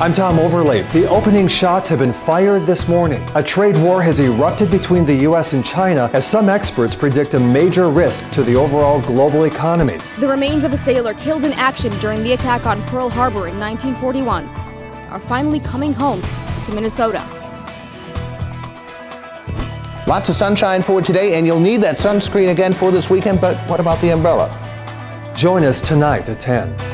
I'm Tom Overlie. The opening shots have been fired this morning. A trade war has erupted between the U.S. and China as some experts predict a major risk to the overall global economy. The remains of a sailor killed in action during the attack on Pearl Harbor in 1941 are finally coming home to Minnesota. Lots of sunshine for today, and you'll need that sunscreen again for this weekend, but what about the umbrella? Join us tonight at 10.